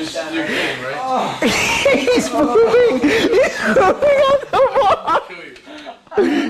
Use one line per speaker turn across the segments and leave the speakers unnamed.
He's moving! He's moving on the wall!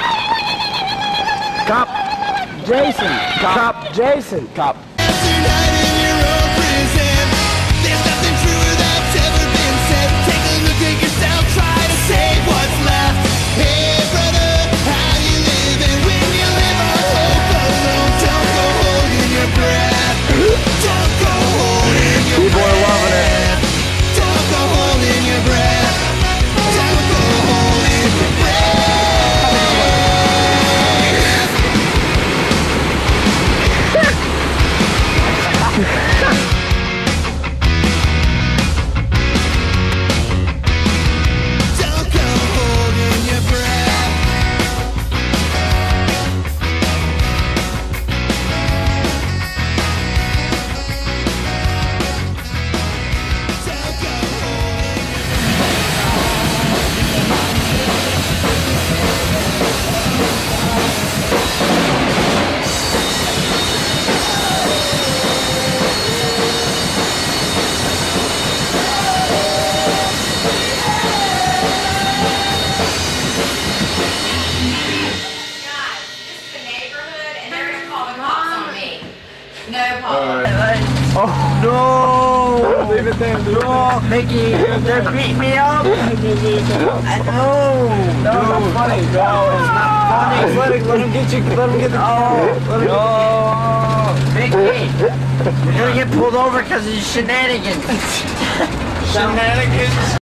Cop. Jason. Cop. Jason. Cop.
No problem.
Oh no! Leave it there. No, Mickey, they beat me up. I know. No, no, not funny. No, it's not funny. Let him, let him get you. Let him get the. Oh, let him no, Mickey, you're gonna get pulled over because of your shenanigans. shenanigans.